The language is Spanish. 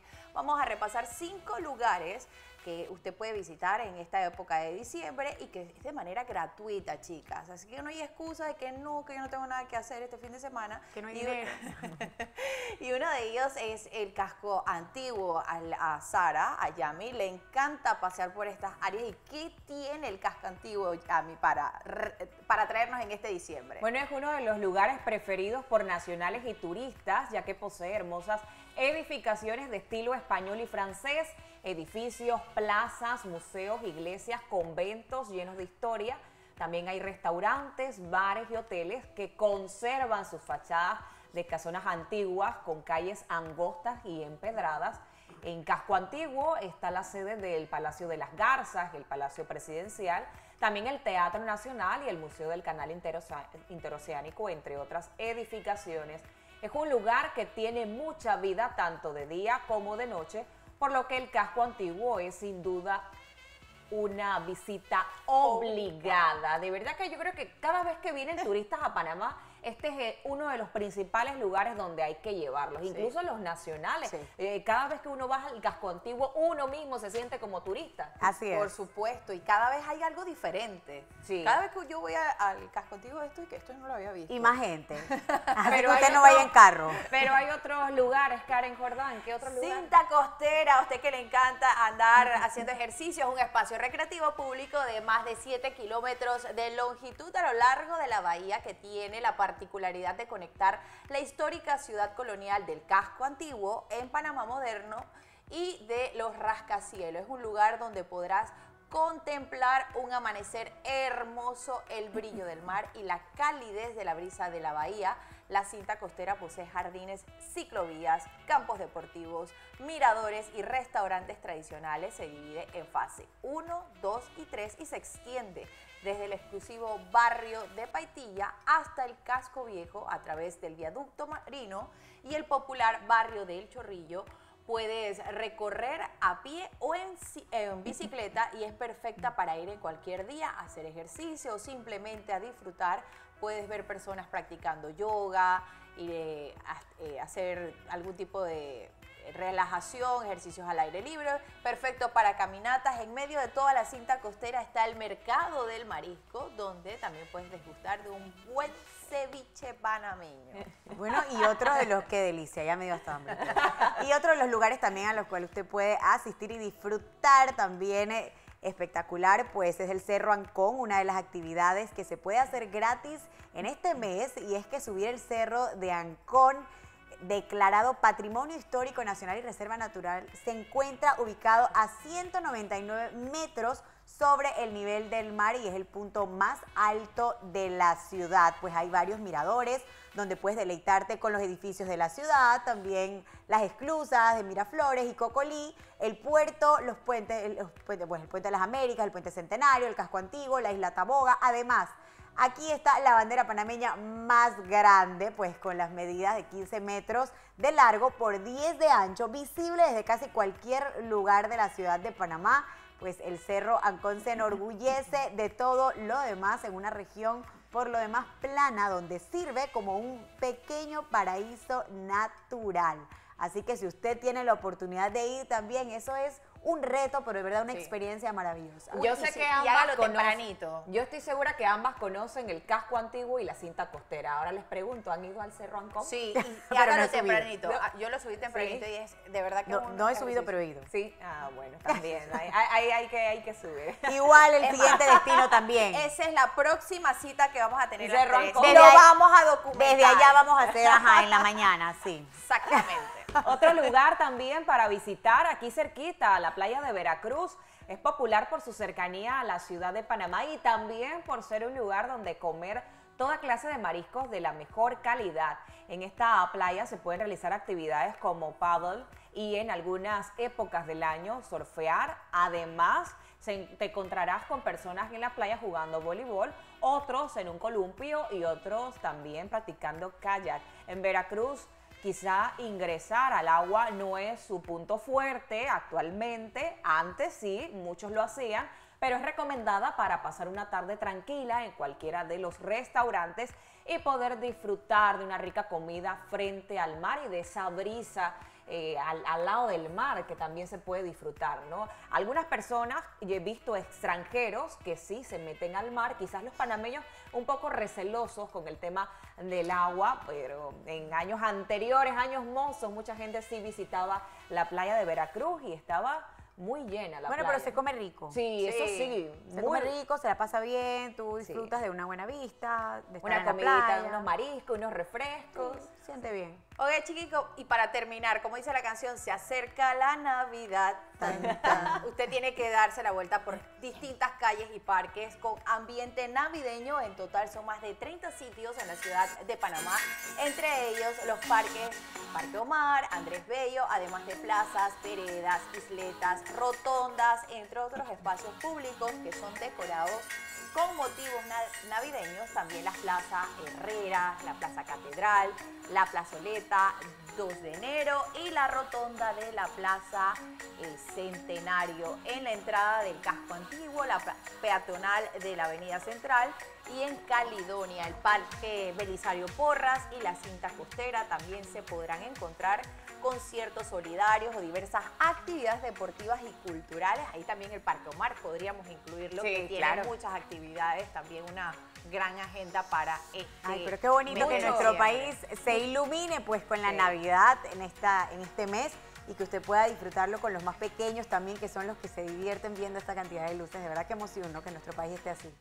que vamos a repasar cinco lugares que usted puede visitar en esta época de diciembre y que es de manera gratuita, chicas. Así que no hay excusa de que no, que yo no tengo nada que hacer este fin de semana. Que no hay y, dinero. y uno de ellos es el casco antiguo a Sara, a Yami. Le encanta pasear por estas áreas. ¿Y qué tiene el casco antiguo, Yami, para, para traernos en este diciembre? Bueno, es uno de los lugares preferidos por nacionales y turistas, ya que posee hermosas edificaciones de estilo español y francés, edificios, plazas, museos, iglesias, conventos llenos de historia. También hay restaurantes, bares y hoteles que conservan sus fachadas de casonas antiguas con calles angostas y empedradas. En Casco Antiguo está la sede del Palacio de las Garzas, el Palacio Presidencial, también el Teatro Nacional y el Museo del Canal Interoce- Interoceánico, entre otras edificaciones. Es un lugar que tiene mucha vida tanto de día como de noche, por lo que el Casco Antiguo es sin duda una visita obligada. De verdad que yo creo que cada vez que vienen turistas a Panamá, este es eh, uno de los principales lugares donde hay que llevarlos, incluso los nacionales. Sí. Eh, cada vez que uno va al casco antiguo, uno mismo se siente como turista. Así Por es. supuesto, y cada vez hay algo diferente. Sí. Cada vez que yo voy a- al casco antiguo, esto y que esto no lo había visto. Y más gente. Así Pero que usted no otro- vaya en carro. Pero hay otros lugares, Karen Jordán, ¿qué otro lugar? Cinta costera, a usted que le encanta andar haciendo ejercicio, es un espacio recreativo público de más de 7 kilómetros de longitud a lo largo de la bahía que tiene la particularidad de conectar la histórica ciudad colonial del casco antiguo en Panamá moderno y de los rascacielos. Es un lugar donde podrás contemplar un amanecer hermoso, el brillo del mar y la calidez de la brisa de la bahía. La cinta costera posee jardines, ciclovías, campos deportivos, miradores y restaurantes tradicionales. Se divide en fase 1, 2 y 3 y se extiende desde el exclusivo barrio de Paitilla hasta el casco viejo a través del viaducto marino y el popular barrio del Chorrillo Puedes recorrer a pie o en, en bicicleta y es perfecta para ir en cualquier día a hacer ejercicio o simplemente a disfrutar. Puedes ver personas practicando yoga, eh, eh, hacer algún tipo de relajación, ejercicios al aire libre, perfecto para caminatas. En medio de toda la cinta costera está el mercado del marisco, donde también puedes disfrutar de un buen ceviche panameño. Bueno, y otro de los, qué delicia, ya me dio hasta hambre. Y otro de los lugares también a los cuales usted puede asistir y disfrutar también eh, espectacular, pues es el Cerro Ancón, una de las actividades que se puede hacer gratis en este mes y es que subir el Cerro de Ancón declarado Patrimonio Histórico Nacional y Reserva Natural, se encuentra ubicado a 199 metros sobre el nivel del mar y es el punto más alto de la ciudad. Pues hay varios miradores donde puedes deleitarte con los edificios de la ciudad, también las esclusas de Miraflores y Cocolí, el puerto, los puentes, el, el puente de las Américas, el puente Centenario, el casco antiguo, la isla Taboga, además Aquí está la bandera panameña más grande, pues con las medidas de 15 metros de largo por 10 de ancho, visible desde casi cualquier lugar de la ciudad de Panamá. Pues el Cerro Ancón se enorgullece de todo lo demás en una región por lo demás plana, donde sirve como un pequeño paraíso natural. Así que si usted tiene la oportunidad de ir también, eso es un reto, pero de verdad una Sí. experiencia maravillosa. Yo y sé que y ambas conocen- tempranito. Yo estoy segura que ambas conocen el casco antiguo y la cinta costera. Ahora les pregunto, ¿han ido al Cerro Ancón? Sí, y Pero hágalo no tempranito. Yo- Ah, Yo lo subí tempranito Sí. y es de verdad que No, no he subido, pero he ido. Sí. Ah, bueno, también. Hay, hay- hay que, hay que subir. Igual el siguiente destino también. Esa es la próxima cita que vamos a tener. Y Desde lo vamos a documentar. Desde allá vamos a hacer, ajá, en la mañana, sí. Exactamente. Otro lugar también para visitar aquí cerquita, la playa de Veracruz. Es popular por su cercanía a la ciudad de Panamá y también por ser un lugar donde comer toda clase de mariscos de la mejor calidad. En esta playa se pueden realizar actividades como paddle y en algunas épocas del año surfear. Además, se- te encontrarás con personas en la playa jugando voleibol, otros en un columpio y otros también practicando kayak. En Veracruz Quizá ingresar al agua no es su punto fuerte actualmente, antes sí, muchos lo hacían, pero es recomendada para pasar una tarde tranquila en cualquiera de los restaurantes y poder disfrutar de una rica comida frente al mar y de esa brisa eh, al, lado del mar, que también se puede disfrutar, ¿no? Algunas personas, he visto extranjeros que sí se meten al mar, quizás los panameños un poco recelosos con el tema del agua, pero en años anteriores, años mozos, mucha gente sí visitaba la playa de Veracruz y estaba muy llena la Bueno, playa. pero se come rico. Sí, eso sí. Se muy come rico, se la pasa bien, tú disfrutas de una buena vista, de estar Una en la comidita, playa. unos mariscos, unos refrescos. Se siente bien. Ok, chiquico, y para terminar, como dice la canción, se acerca la Navidad. tan, tan. Usted tiene que darse la vuelta por distintas calles y parques con ambiente navideño. En total son más de 30 sitios en la ciudad de Panamá, entre ellos los parques Parque Omar, Andrés Bello, además de plazas, veredas, isletas, rotondas, entre otros espacios públicos que son decorados con motivos na- navideños, también la Plaza Herrera, la Plaza Catedral, la Plazoleta 2 de enero y la rotonda de la Plaza El Centenario en la entrada del casco antiguo, la peatonal de la Avenida Central y en Caledonia, el Parque Belisario Porras y la cinta costera también se podrán encontrar conciertos solidarios o diversas actividades deportivas y culturales. Ahí también el Parque Omar podríamos incluirlo, Sí, que tiene claro. muchas actividades, también una gran agenda para este Ay, pero qué bonito que nuestro país se ilumine pues con la Sí. Navidad en, esta, en este mes y que usted pueda disfrutarlo con los más pequeños también, que son los que se divierten viendo esta cantidad de luces. De verdad que emocionó que nuestro país esté así.